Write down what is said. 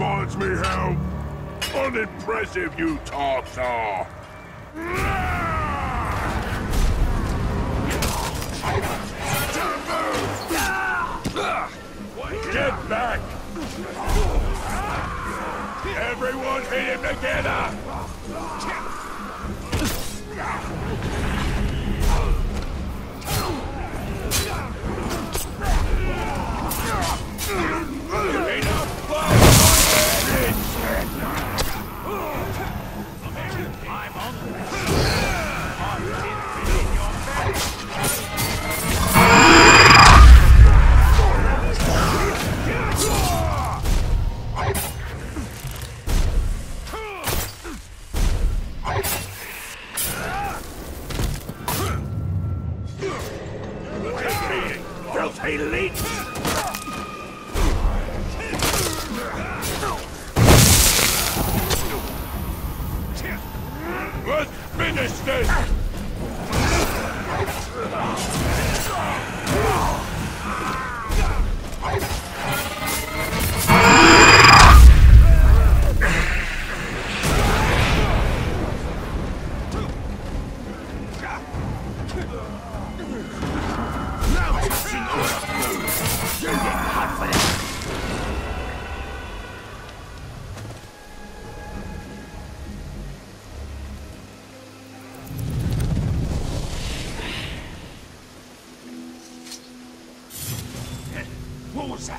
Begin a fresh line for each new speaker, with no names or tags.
reminds me how unimpressive you talks are. Back! Everyone hit him together! Filthy leech! Let's finish this! What was that?